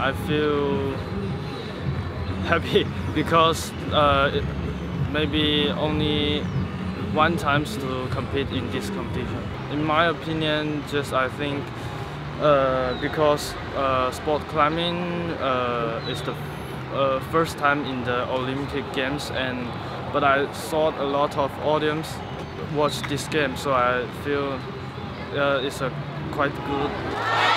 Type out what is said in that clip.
I feel happy because uh, it, maybe only one times to compete in this competition. In my opinion, just I think uh, because uh, sport climbing uh, is the uh, first time in the Olympic Games, and but I saw a lot of audience watch this game, so I feel uh, it's a quite good.